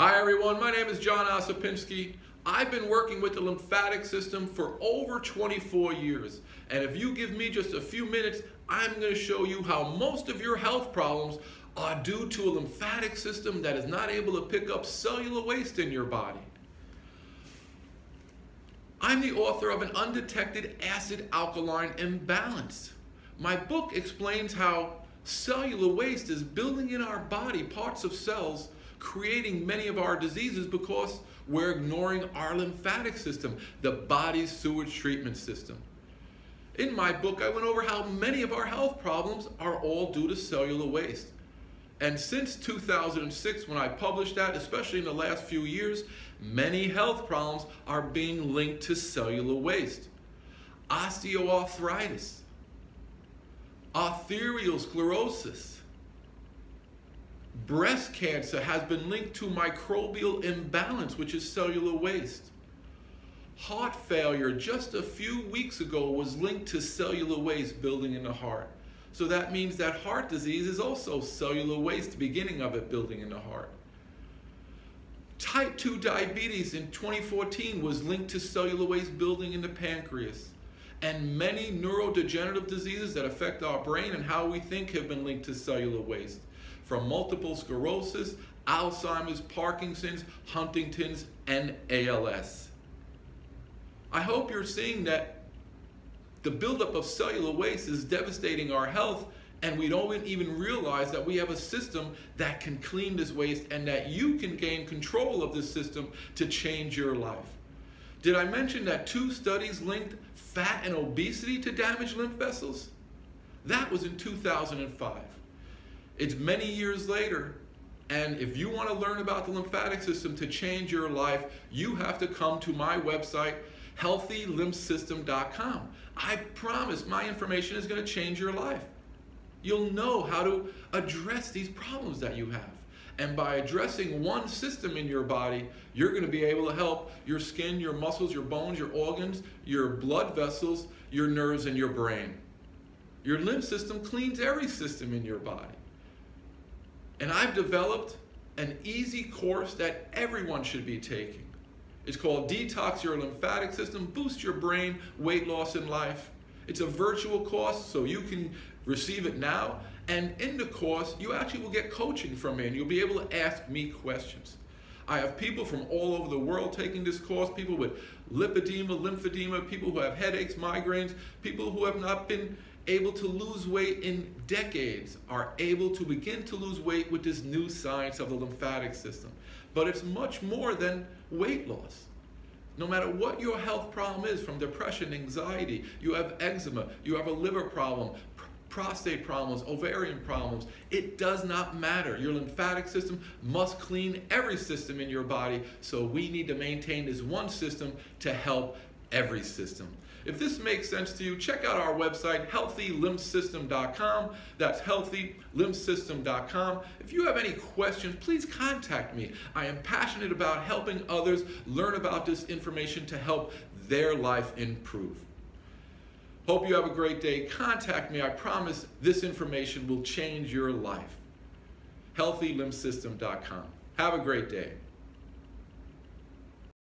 Hi everyone, my name is John Ossipinsky. I've been working with the lymphatic system for over 24 years. And if you give me just a few minutes, I'm going to show you how most of your health problems are due to a lymphatic system that is not able to pick up cellular waste in your body. I'm the author of an undetected acid alkaline imbalance. My book explains how cellular waste is building in our body parts of cells creating many of our diseases because we're ignoring our lymphatic system, the body's sewage treatment system. In my book, I went over how many of our health problems are all due to cellular waste. And since 2006, when I published that, especially in the last few years, many health problems are being linked to cellular waste. Osteoarthritis, arteriosclerosis, Breast cancer has been linked to microbial imbalance, which is cellular waste. Heart failure just a few weeks ago was linked to cellular waste building in the heart. So that means that heart disease is also cellular waste, beginning of it building in the heart. Type 2 diabetes in 2014 was linked to cellular waste building in the pancreas. And many neurodegenerative diseases that affect our brain and how we think have been linked to cellular waste from multiple sclerosis, Alzheimer's, Parkinson's, Huntington's, and ALS. I hope you're seeing that the buildup of cellular waste is devastating our health and we don't even realize that we have a system that can clean this waste and that you can gain control of this system to change your life. Did I mention that two studies linked fat and obesity to damaged lymph vessels? That was in 2005. It's many years later, and if you want to learn about the lymphatic system to change your life, you have to come to my website, healthylymphsystem.com. I promise my information is going to change your life. You'll know how to address these problems that you have. And by addressing one system in your body, you're going to be able to help your skin, your muscles, your bones, your organs, your blood vessels, your nerves, and your brain. Your lymph system cleans every system in your body. And I've developed an easy course that everyone should be taking. It's called Detox Your Lymphatic System, Boost Your Brain, Weight Loss in Life. It's a virtual course, so you can receive it now. And in the course, you actually will get coaching from me, and you'll be able to ask me questions. I have people from all over the world taking this course, people with lipedema, lymphedema, people who have headaches, migraines, people who have not been able to lose weight in decades are able to begin to lose weight with this new science of the lymphatic system. But it's much more than weight loss. No matter what your health problem is, from depression, anxiety, you have eczema, you have a liver problem, prostate problems, ovarian problems, it does not matter. Your lymphatic system must clean every system in your body, so we need to maintain this one system to help every system. If this makes sense to you, check out our website, healthylymphsystem.com. That's healthylymphsystem.com. If you have any questions, please contact me. I am passionate about helping others learn about this information to help their life improve. Hope you have a great day. Contact me. I promise this information will change your life. HealthyLymphSystem.com. Have a great day.